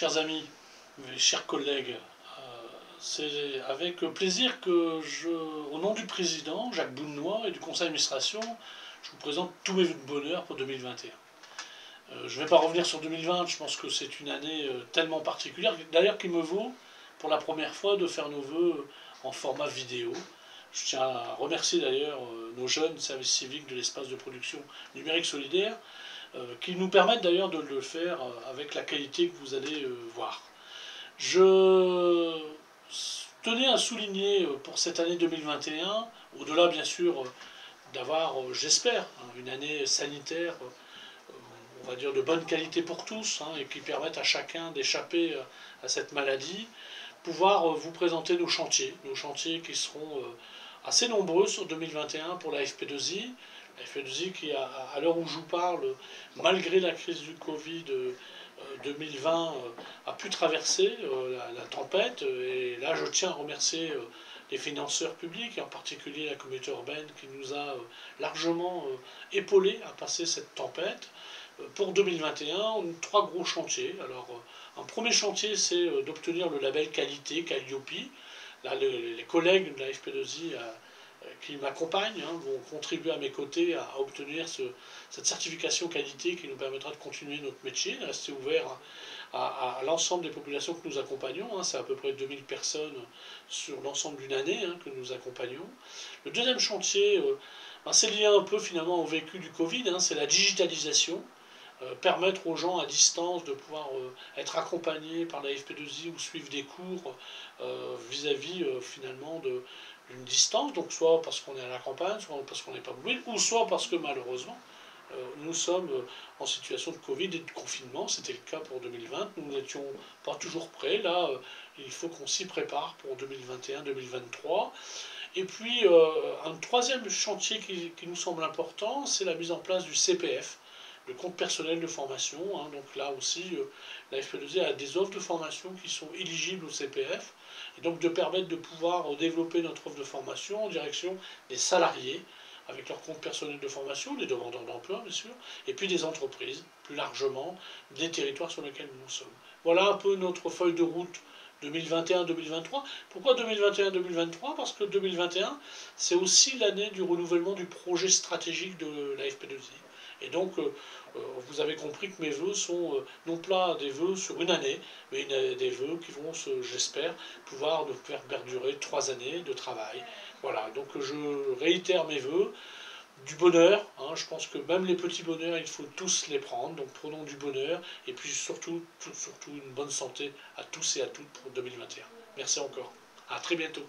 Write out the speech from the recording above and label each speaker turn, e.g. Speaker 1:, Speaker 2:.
Speaker 1: chers amis, mes chers collègues, euh, c'est avec plaisir que je, au nom du président Jacques Boulnois et du conseil d'administration, je vous présente tous mes vœux de bonheur pour 2021. Euh, je ne vais pas revenir sur 2020, je pense que c'est une année euh, tellement particulière, d'ailleurs qui me vaut pour la première fois de faire nos vœux en format vidéo. Je tiens à remercier d'ailleurs nos jeunes services civiques de l'espace de production numérique solidaire qui nous permettent d'ailleurs de le faire euh, avec la qualité que vous allez euh, voir. Je tenais à souligner pour cette année 2021, au-delà bien sûr d'avoir, j'espère, hein, une année sanitaire, on va dire de bonne qualité pour tous, hein, et qui permette à chacun d'échapper à cette maladie, pouvoir vous présenter nos chantiers, nos chantiers qui seront assez nombreux sur 2021 pour la FP2I, la FP2I qui, à, l'heure où je vous parle, malgré la crise du Covid 2020, euh, euh, a pu traverser euh, la, tempête. Et là, je tiens à remercier les financeurs publics, et en particulier la communauté urbaine, qui nous a largement épaulés à passer cette tempête. Pour 2021, on a trois gros chantiers. Alors, un premier chantier, c'est d'obtenir le label qualité Calliope. Là, les, collègues de la FP2I euh, qui m'accompagnent hein, vont contribuer à mes côtés à, obtenir cette certification qualité qui nous permettra de continuer notre métier, de rester ouvert à, l'ensemble des populations que nous accompagnons. Hein. C'est à peu près 2000 personnes sur l'ensemble d'une année hein, que nous accompagnons. Le deuxième chantier, euh, ben, c'est lié un peu finalement au vécu du Covid, c'est la digitalisation. Euh, permettre aux gens à distance de pouvoir être accompagnés par la FP2I ou suivre des cours vis-à-vis finalement de, une distance, donc soit parce qu'on est à la campagne, soit parce qu'on n'est pas mobile, ou soit parce que malheureusement, euh, nous sommes euh, en situation de Covid et de confinement. C'était le cas pour 2020. Nous n'étions pas toujours prêts. Là, euh, il faut qu'on s'y prépare pour 2021-2023. Et puis, un troisième chantier qui, qui nous semble important, c'est la mise en place du CPF, le compte personnel de formation. Hein. donc là aussi, la FP2E a des offres de formation qui sont éligibles au CPF et donc de permettre de pouvoir développer notre offre de formation en direction des salariés avec leur compte personnel de formation, des demandeurs d'emploi bien sûr, et puis des entreprises, plus largement, des territoires sur lesquels nous sommes. Voilà un peu notre feuille de route 2021-2023. Pourquoi 2021-2023 Parce que 2021, c'est aussi l'année du renouvellement du projet stratégique de la FP2I. Et donc, euh, euh, vous avez compris que mes voeux sont euh, non pas des vœux sur une année, mais des vœux qui vont, j'espère, pouvoir nous faire perdurer trois années de travail. Voilà, donc je réitère mes voeux du bonheur. Hein. je pense que même les petits bonheurs, il faut tous les prendre. Donc prenons du bonheur et puis surtout, surtout une bonne santé à tous et à toutes pour 2021. Merci encore. À très bientôt.